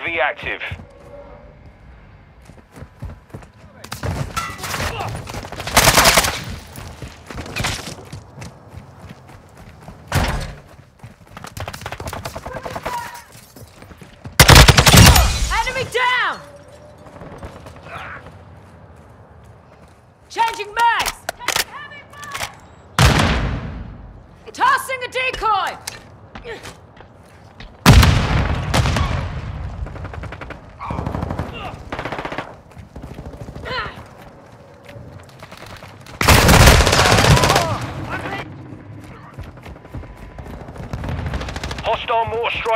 UAV active.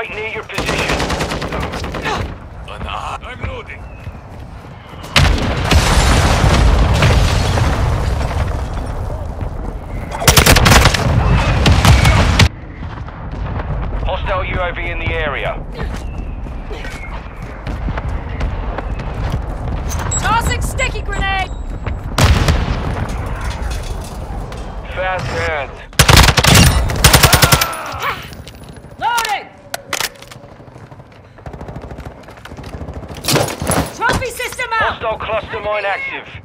right near your position. I'm loading. Hostile UAV in the area. Tossing sticky grenade! Fast hands. Hostile cluster mine active.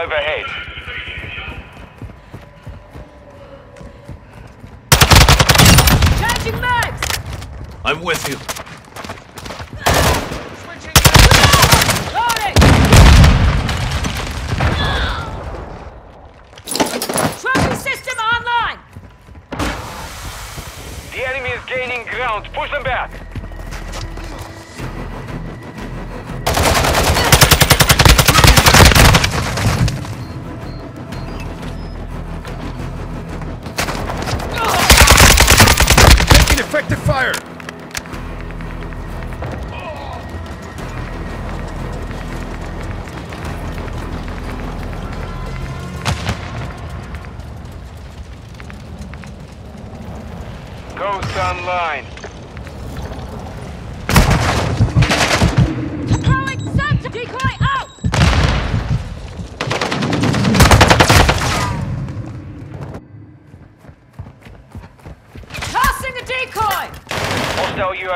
overhead.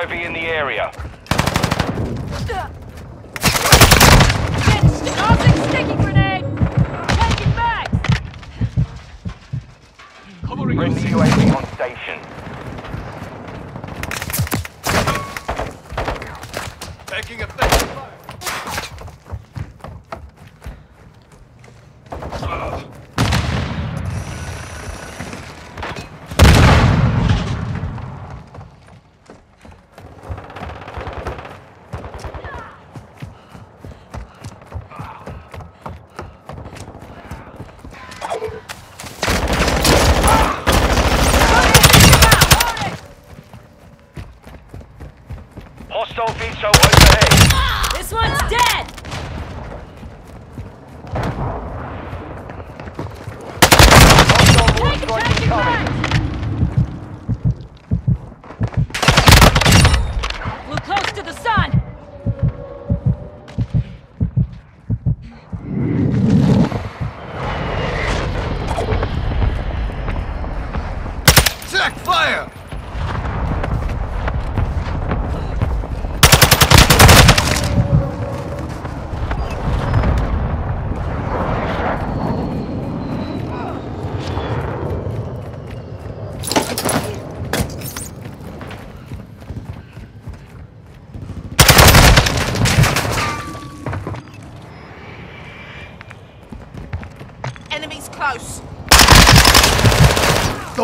UAV in the area.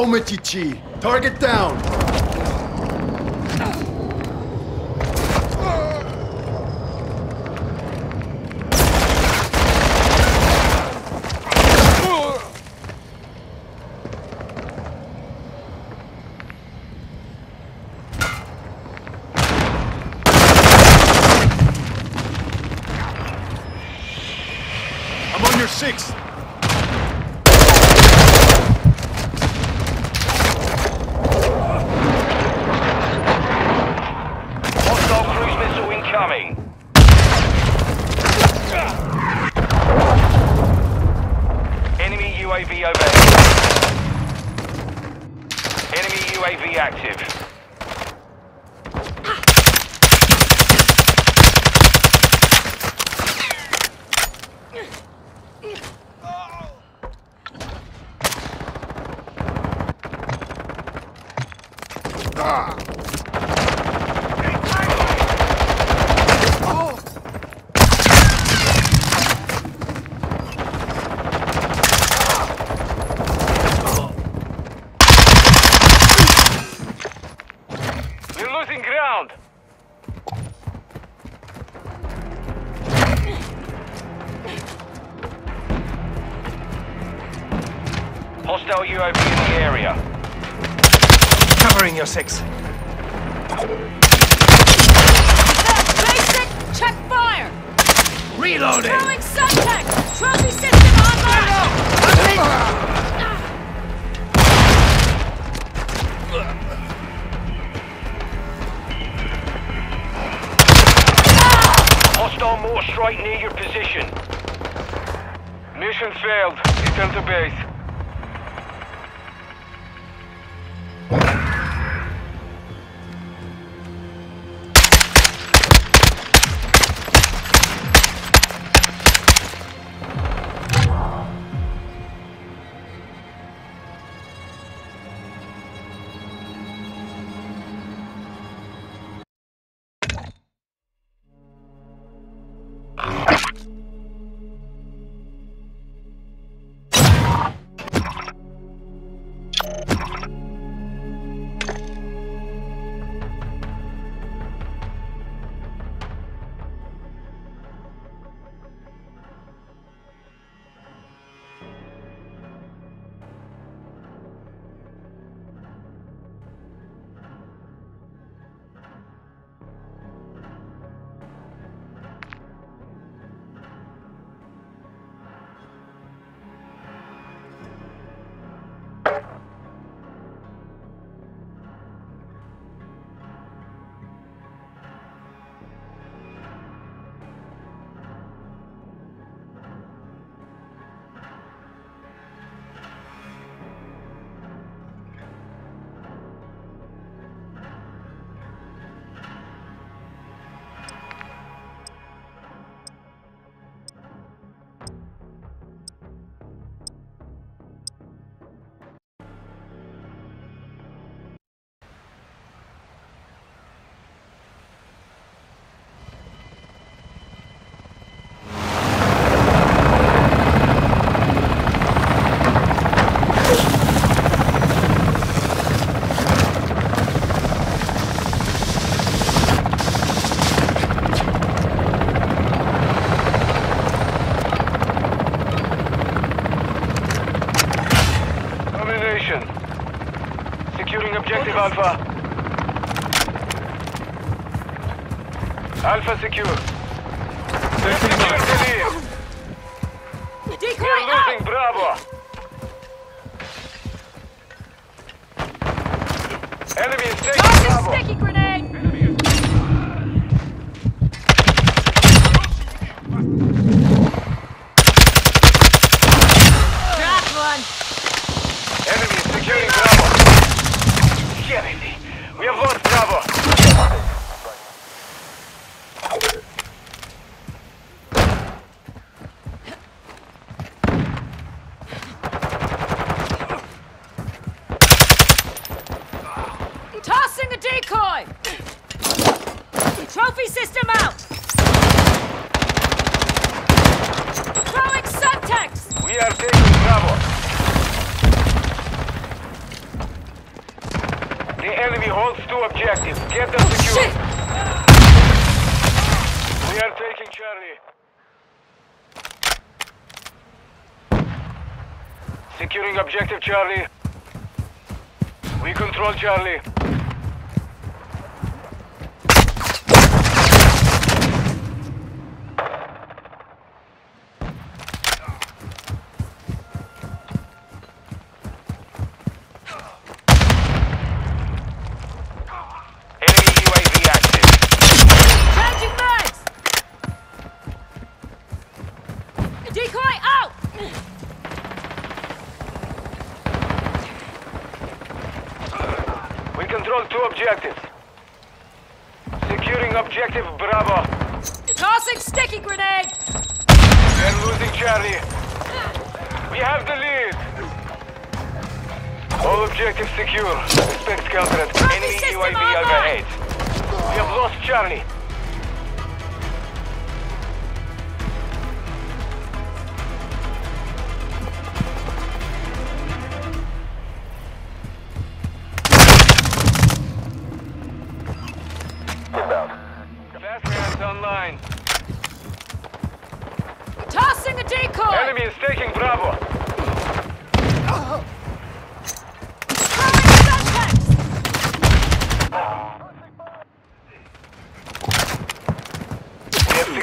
Sometichi! Target down! Ah! Covering your six. Basic, check fire! Reloading! Throwing Trophy system online! Hostile mortar strike near your position. Mission failed. Return to base. secure. Securing objective Charlie. We control Charlie.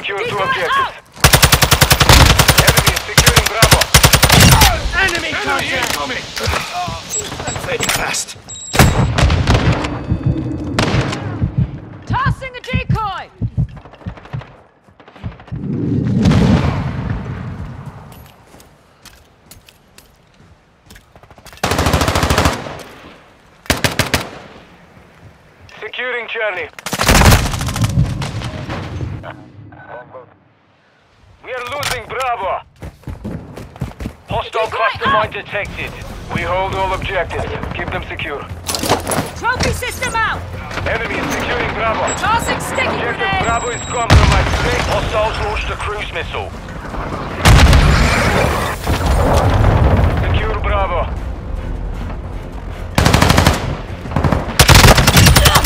Secured two objectives. Enemy is securing Bravo. Enemy contact! incoming! I'm fading fast. Tossing a decoy! Securing Charlie. We are losing Bravo. Hostile Decoy cluster out. mine detected. We hold all objectives. Keep them secure. Trophy system out! Enemy is securing Bravo. Tossing sticky Objective grenade! Bravo is compromised. Today, hostiles launched a cruise missile. Secure Bravo.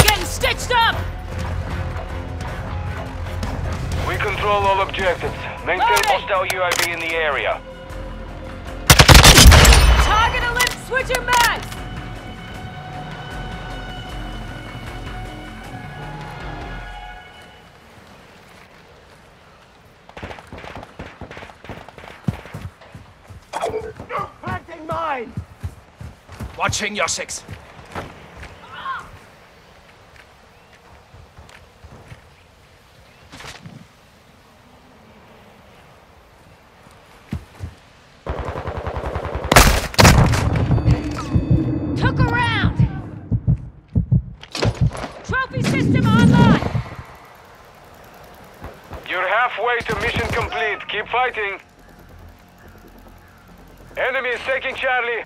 Getting stitched up! We control all objectives. Maintain Loading. hostile UAV in the area. Target alert! Switching mags! Planting mine! Watching your six. Took a round! Trophy system online! You're halfway to mission complete. Keep fighting. Enemy is taking Charlie.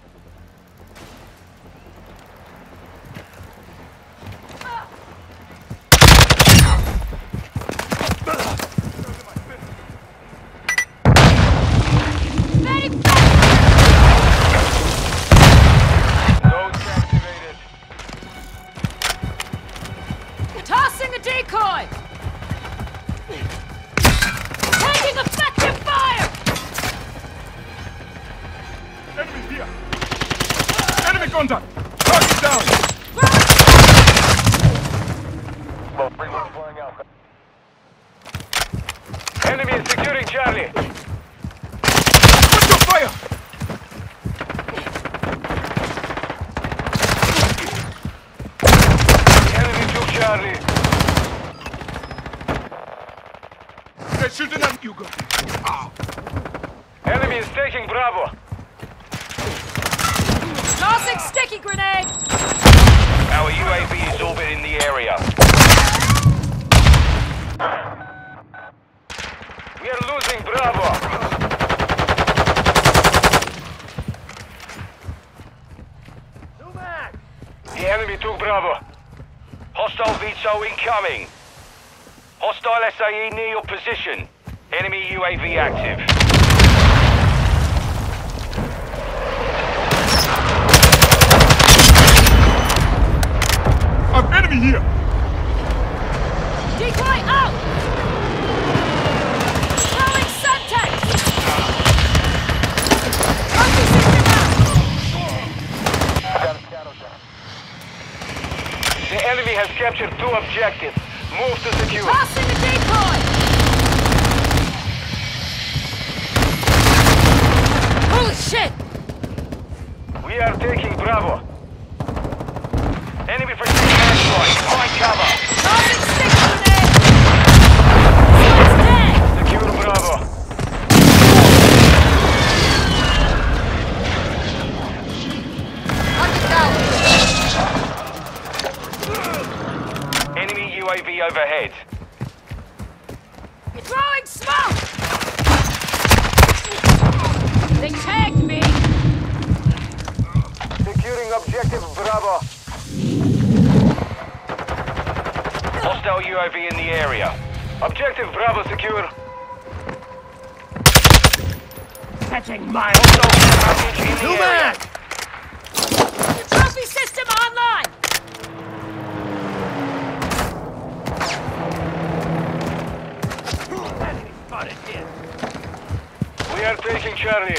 Our UAV is orbiting the area. We are losing Bravo. The enemy took Bravo. Hostile VTOL incoming. Hostile SAE near your position. Enemy UAV active. I've Enemy here! Decoy out! Throwing Semtex! Trophy system out! The enemy has captured two objectives. Move to secure. Tossing the decoy! Holy shit! We are taking Bravo. Objective Bravo. Hostile UAV in the area. Objective Bravo secure. Catching mine. Hostile package in the Two area. man! Trophy system online! Enemy spotted here. We are taking Charlie.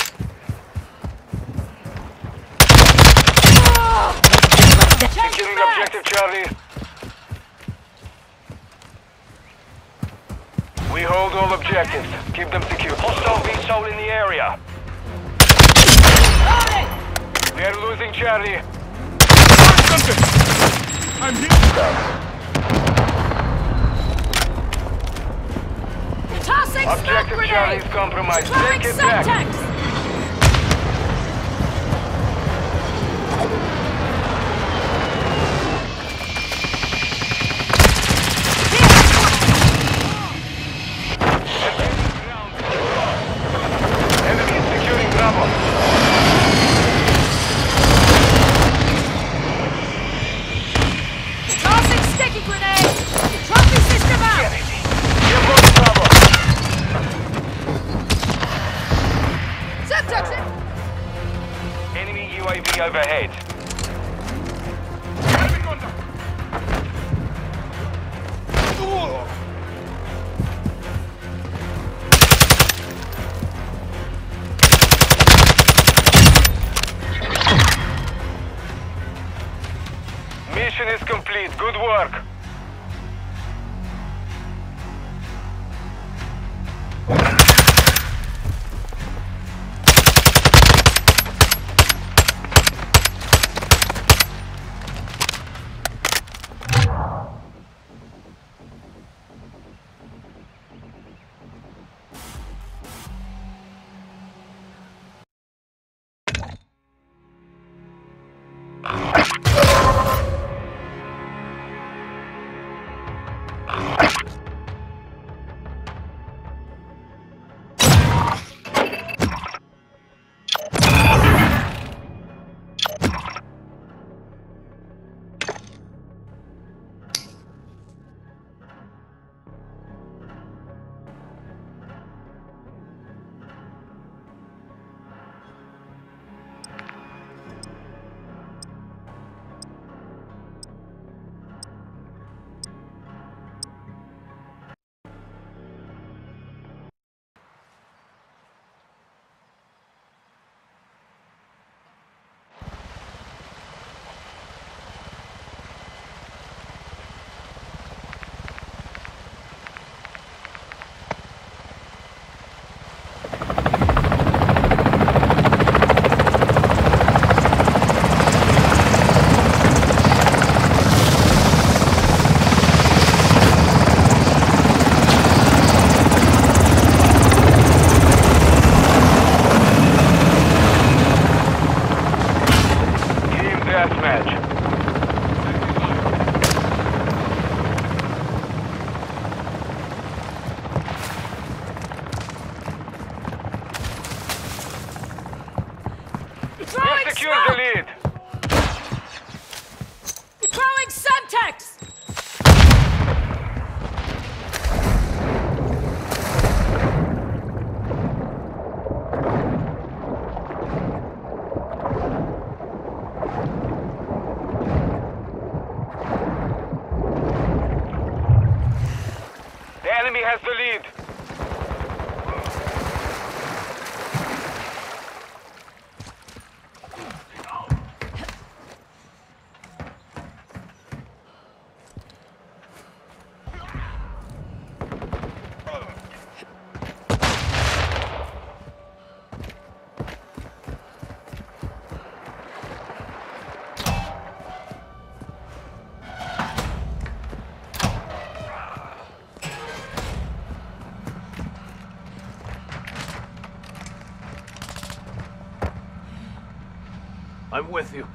Change Securing back! objective Charlie. We hold all objectives. Keep them secure. Hostile VTOL in the area. We are losing Charlie. I'm here! Tossing smoke Objective Charlie grenade! is compromised. Throwing Take it back. Semtex! Enemy is securing Bravo. Tossing sticky grenade! Trophy system out! Here goes Bravo. Semtex! Enemy UAV overhead. I'm with you.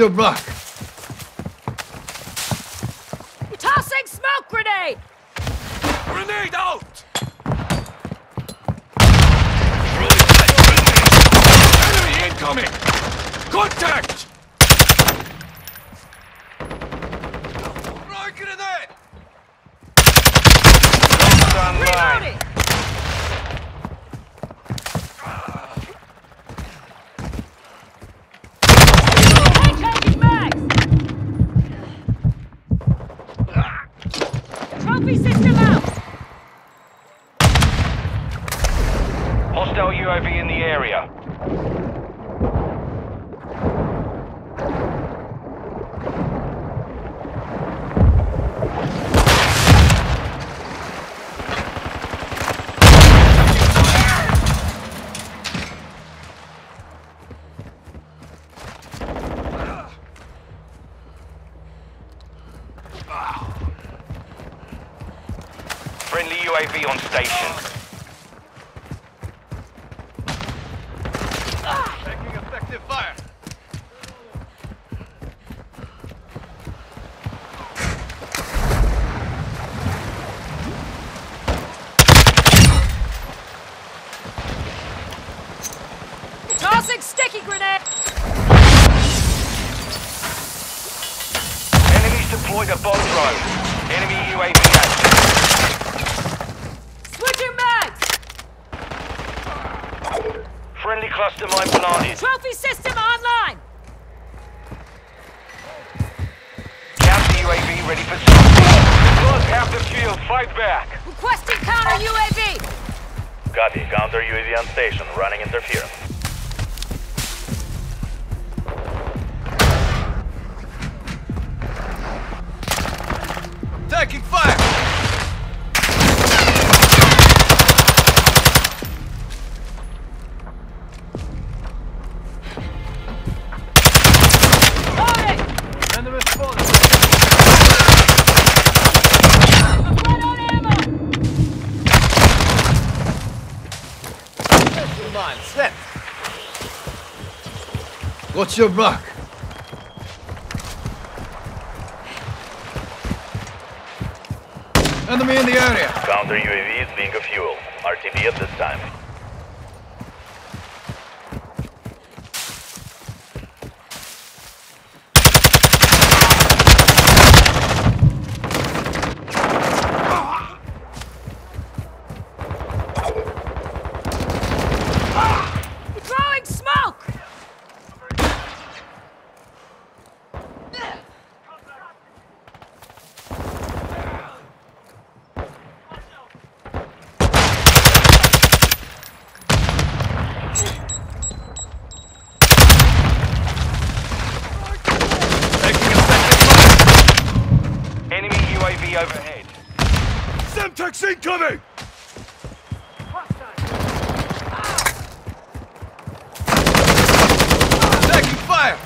Your luck? Tossing smoke grenade! Grenade out! Enemy incoming! Contact! Throwing grenade! Online. Reloading! Changing bags! Trophy system out! Hostile UAV in the area. UAV on station. Taking effective fire. Tossing sticky grenade! Enemies deployed a bomb drone. Enemy UAV active. Switching mags! Friendly cluster mine planted. Trophy system online! Counter UAV ready for service. Lost half the field. Fight back. Requesting counter UAV! Copy. Counter UAV on station. Running interference. Got your back. Enemy in the area. Counter UAV is being a fuel. RTB at this time. Overhead. Semtex incoming. Taking fire.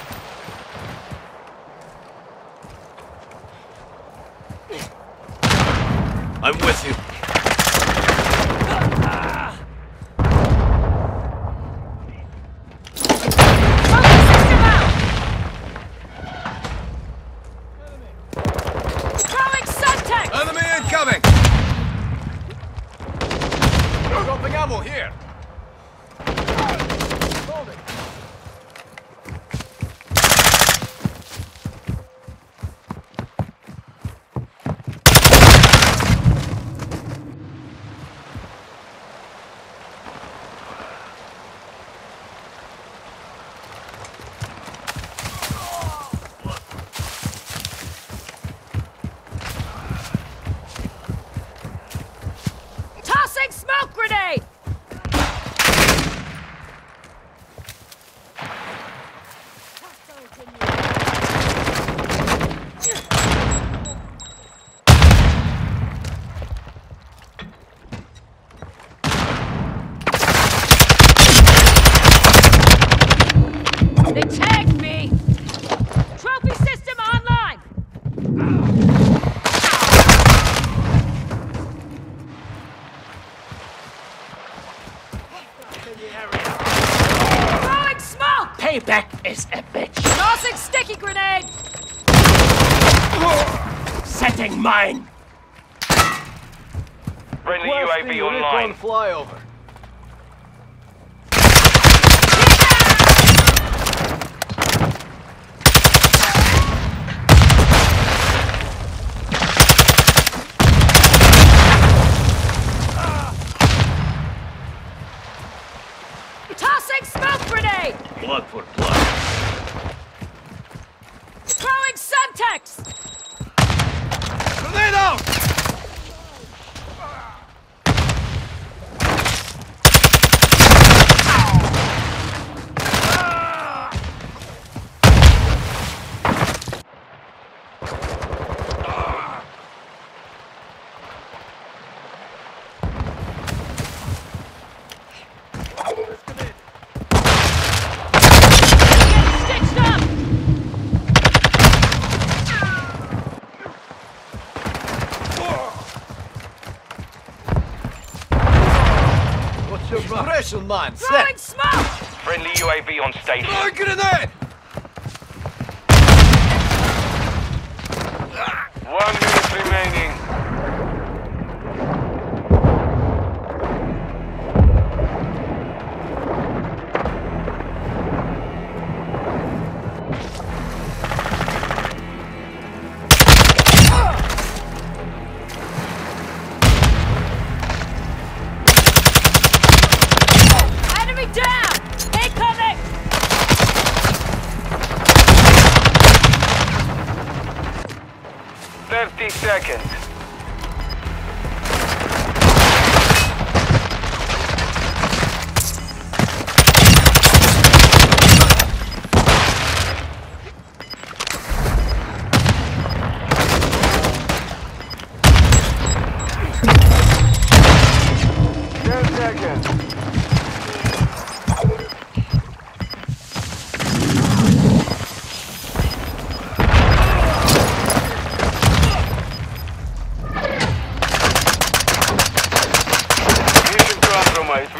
I'm with you. Trophy system out! Throwing Semtex! Enemy incoming. Dropping ammo here. Tossing smoke grenade! They tagged me! Trophy system online! Throwing smoke! Payback is a bitch. Tossing sticky grenade! Setting mine. Friendly UAV recon online. flyover. Tossing smoke grenade! Blood for blood. Throwing Semtex! Grenade out. Special, man. Throwing smoke! Friendly UAV on station. Throw a grenade!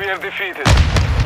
We have defeated.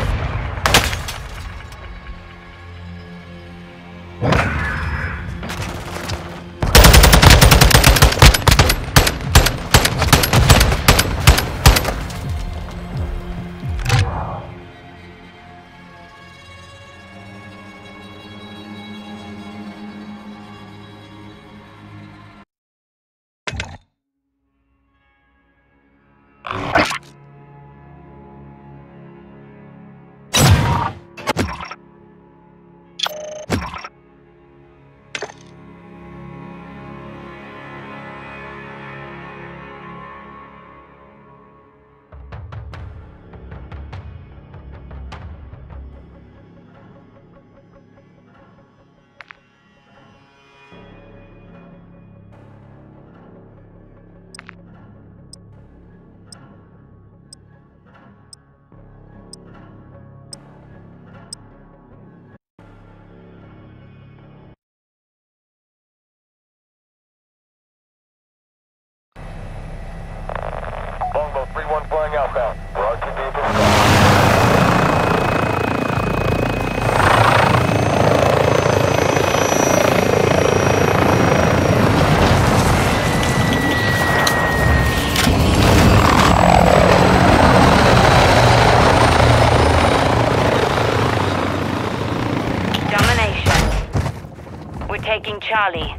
Charlie.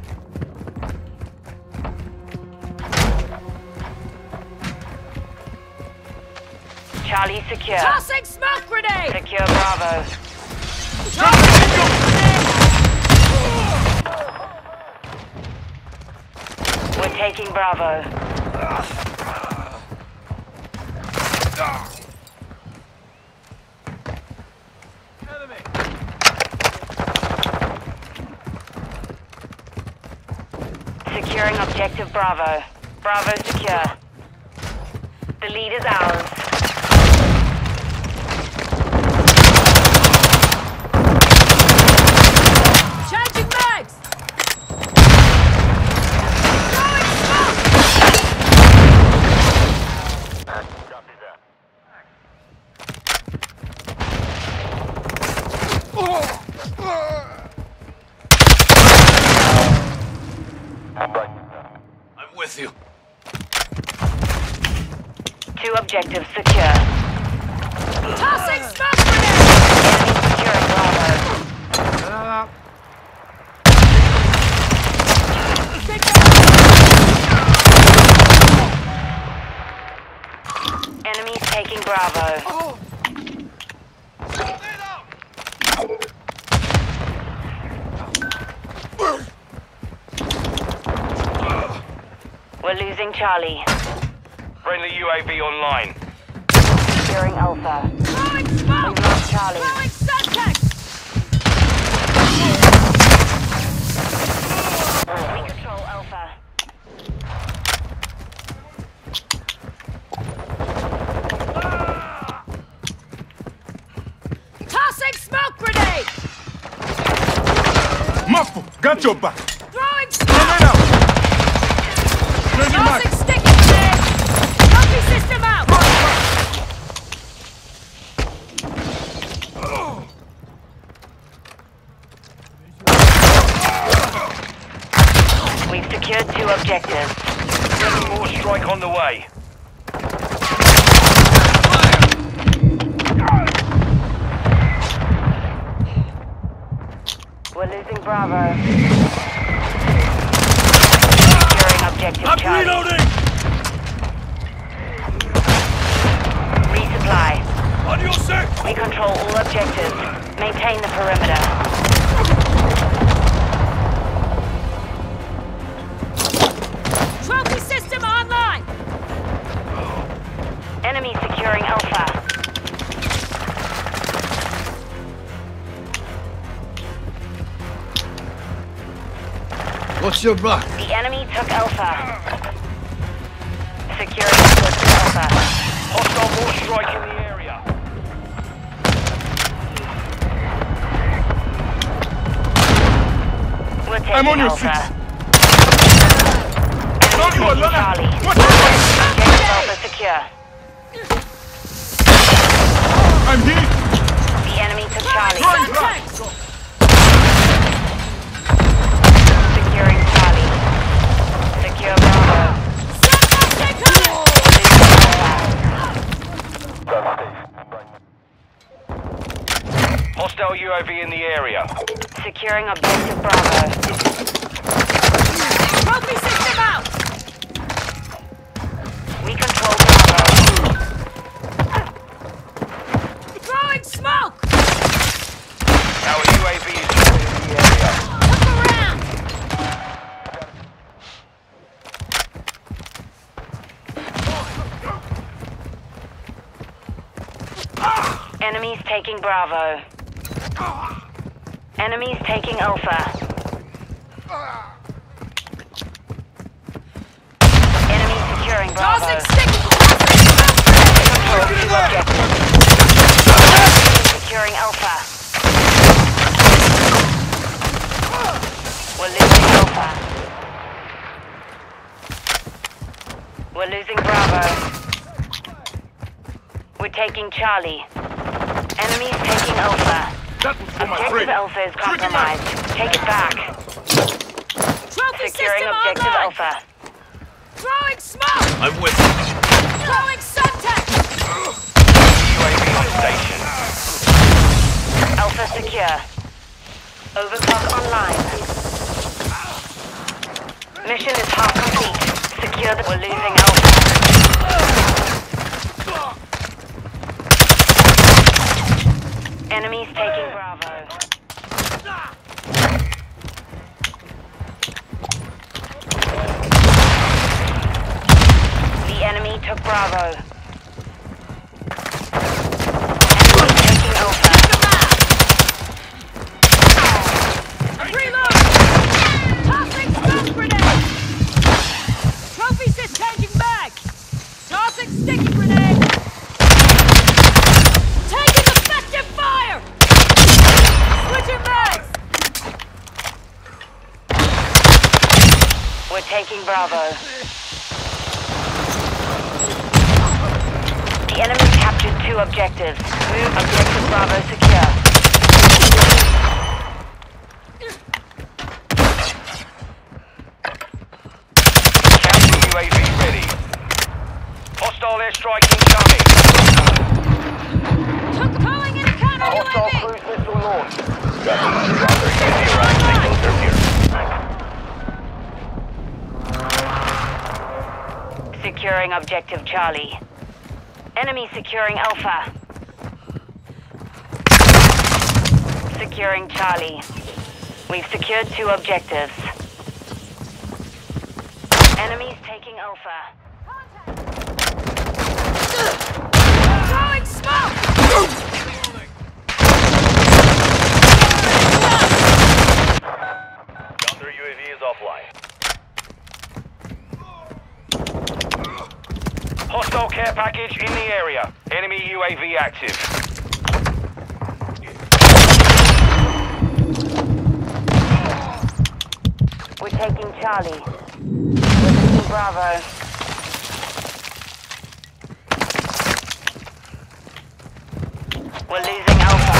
Charlie secure. Tossing smoke grenade! Secure Bravo. We're taking Bravo. Securing objective Bravo. Bravo secure. The lead is ours. Changing mags! Throwing smoke! Copy that. I'm with you. Two objectives secure. Tossing smoke grenade! Securing Bravo. Enemies taking Bravo. We're losing Charlie. Friendly UAV online. Securing Alpha. Throwing smoke! We've lost Charlie. Throwing Semtex! We control Alpha. Tossing smoke grenade! Muffle, got your back. Throwing Grenade smoke! out. Changing mag. Tossing sticky grenade! Copy system out! We've secured two objectives. Seven more strike on the way. We're losing Bravo. Securing objective I'm Charlie. reloading! Resupply. On your six! We control all objectives. Maintain the perimeter. Trophy system online! Enemy securing Alpha. What's your back? The enemy took Alpha. Securing Alpha. Hostile more strike I'm on your Alpha. six. Enemy On you, taking Alana. Charlie. Watch Alpha secure. I'm here. The enemy took Charlie. Throwing back. Securing Charlie. Secure Bravo. Hostile UAV in the area. Securing objective Bravo. Trophy system out! We control Bravo. Throwing smoke! Our UAV is in the area. Look around! Enemies taking Bravo. Ah! Enemies taking Alpha. Enemy securing Bravo. Tossing sticky! Control two objectives. Securing Alpha. We're losing Alpha. We're losing Bravo. We're taking Charlie. Enemies taking Alpha. That was for my Objective friend. Alpha is Shoot him out. compromised. Take it back. Trophy Securing system objective online! Alpha. Throwing smoke! I'm with you. Throwing Semtex! UAV on station. Alpha secure. Overclock online. Mission is half complete. Secure the... We're losing Alpha. Enemies taking Bravo. The enemy took Bravo. Enemy taking Alpha. Reload! Tossing smoke grenade! Trophy system changing back! Tossing sticky grenade! Taking effective fire! Switching bags! We're taking Bravo. The enemy captured objectives. Move objective Bravo secure. Counter UAV ready. Hostile airstrike incoming. Took calling in a counter Hostile UAV! cruise missile launch. Securing objective Charlie. Enemy securing Alpha. Securing Charlie. We've secured two objectives. Enemies taking Alpha. Throwing smoke! Counter UAV is offline. Hostile care package in the area. Enemy UAV active. We're taking Charlie. We're losing Bravo. We're losing Alpha.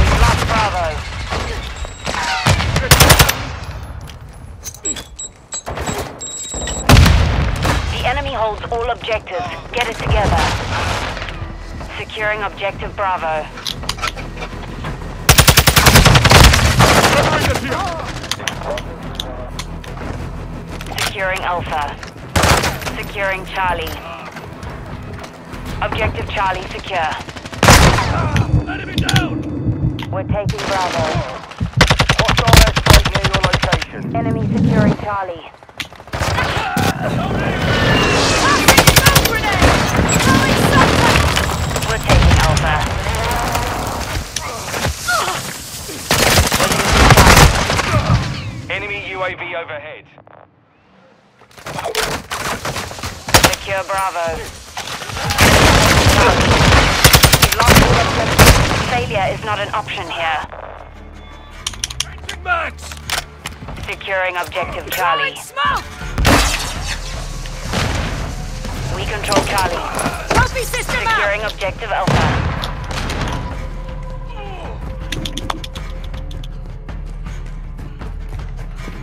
We've lost Bravo. Holds all objectives. Get it together. Securing objective Bravo. Securing Alpha. Securing Charlie. Objective Charlie secure. Enemy down! We're taking Bravo. Hostile airstrike near your location. Enemy securing Charlie. Ah! Tossing smoke grenade! Throwing Semtex! We're taking Alpha. Enemy UAV overhead. Secure Bravo. We've lost all objectives. Failure is not an option here. Changing max! Securing objective Throwing Charlie. smoke! We control Charlie. Trophy system out! Securing objective Alpha.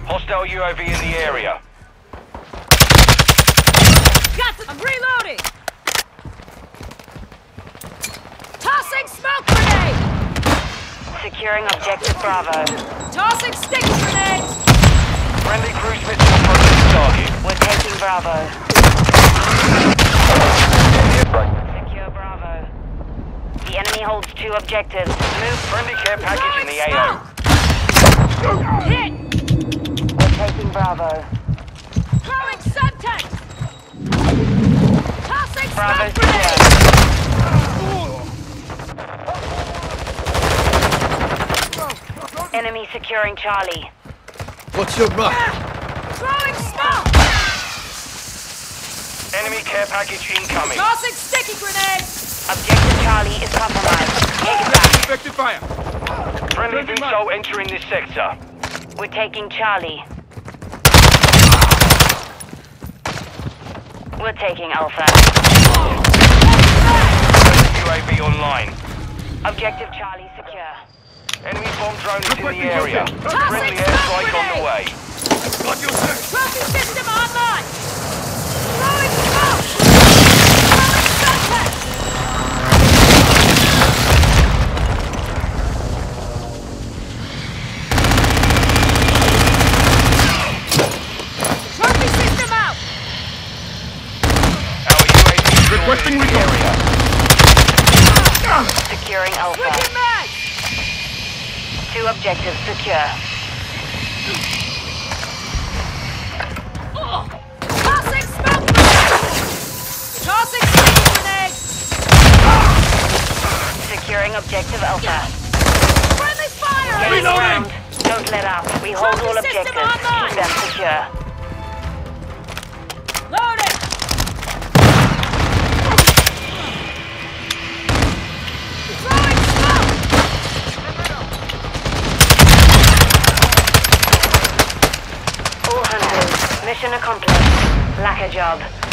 Hostile UAV in the area. Got the- I'm reloading! Tossing smoke grenade! Securing objective Bravo. Tossing sticky grenade! Friendly cruise missile approaching target. We're taking Bravo. Secure Bravo. The enemy holds two objectives. Move. Friendly care package in the AO. smoke! Hit! We're taking Bravo. Throwing Semtex! Tossing Bravo smoke grenade! Enemy securing Charlie. What's your mark? Ah, throwing smoke! Enemy care package incoming. Tossing sticky grenade! Objective Charlie is compromised. Take it back. Effective fire. Friendly Changing entering this sector. We're taking Charlie. We're taking Alpha. UAV online. Objective Charlie secure. Enemy bomb drone is in the area. Friendly Tossing airstrike on the grenade. way. Got your six. Trophy system online! Two objectives secure. Tossing smoke grenade! Tossing sticky grenade! Securing objective Alpha. Friendly fire! Getting ground. Don't let up. We hold all objectives. online. Keep them secure. Mission accomplished. Lack a job.